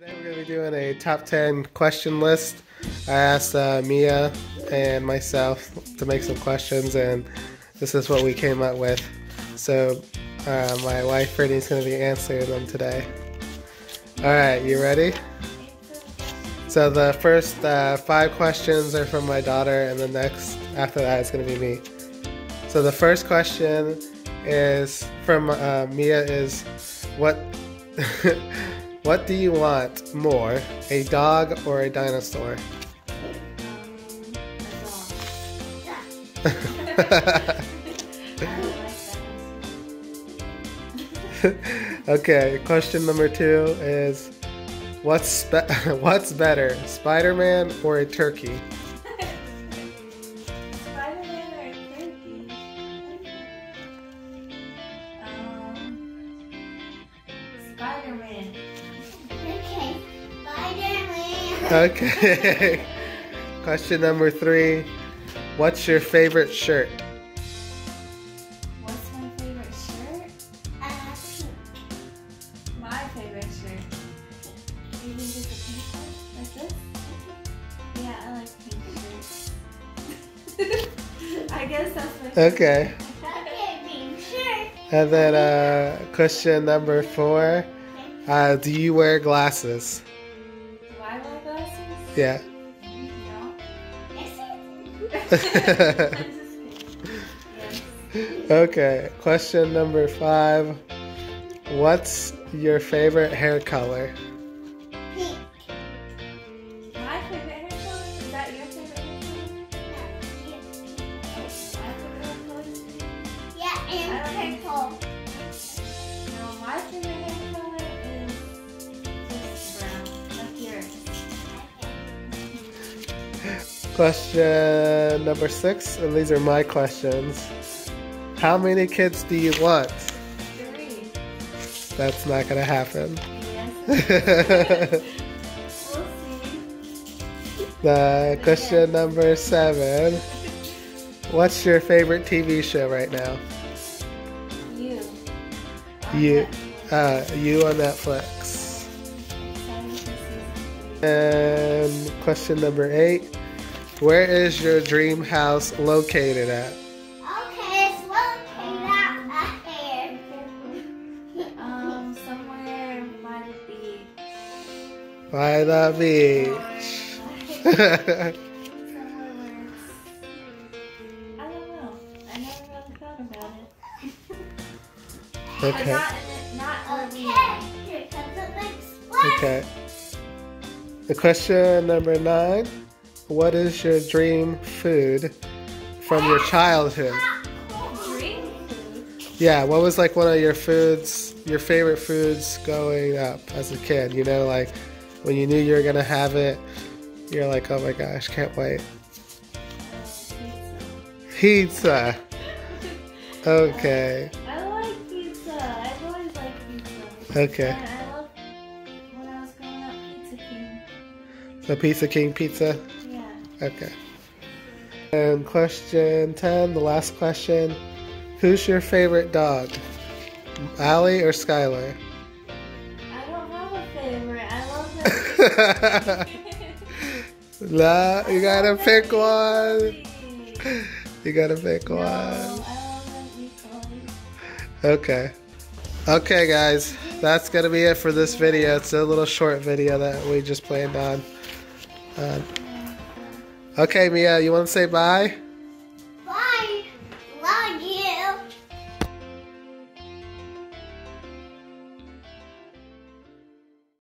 Today we're going to be doing a top 10 question list. I asked uh, Mia and myself to make some questions, and this is what we came up with. So, uh, my wife Brittany's going to be answering them today. Alright, you ready? So, the first uh, five questions are from my daughter, and the next after that is going to be me. So, the first question is from uh, Mia is what. What do you want more, a dog or a dinosaur? okay, question number two is what's be- what's better, Spider-Man or a turkey? Okay. question number three, what's your favorite shirt? What's my favorite shirt? Uh, My favorite shirt. You think it's a pink one? Like this? Yeah, I like pink shirts. I guess that's my Okay. okay, being sure. And then uh, question number four, uh, do you wear glasses? Yeah. No. Yes, I'm just kidding. Yes. Okay, question number five. What's your favorite hair color? pink. My favorite hair color? Is that your favorite hair color? My favorite color? Yeah, and purple. Question number six, and these are my questions. How many kids do you want? Three. That's not gonna happen. Yes. the we'll see. question number seven. What's your favorite TV show right now? You. You, uh, you on Netflix. Excited for season three. And question number eight. Where is your dream house located at? Okay, it's located out here. Um, somewhere by the beach. By the beach. Somewhere where it's. I don't know. I never really thought about it. Okay. not, not Okay, here comes the next one. Okay. The question number nine. What is your dream food from your childhood? Dream food. Yeah, what was like one of your foods, your favorite foods going up as a kid? You know, like when you knew you were gonna have it, you're like, oh my gosh, can't wait. Pizza. Okay. I like pizza. I've always liked pizza. Okay. And I love when I was growing up, Pizza King. So Pizza King pizza. Okay. And question 10, the last question. Who's your favorite dog? Allie or Skylar? I don't have a favorite. I love them. no, you gotta pick one. You gotta pick No, one. love them equally. Okay. Okay, guys. That's gonna be it for this video. It's a little short video that we just planned on. Um, okay, Mia, you wanna say bye?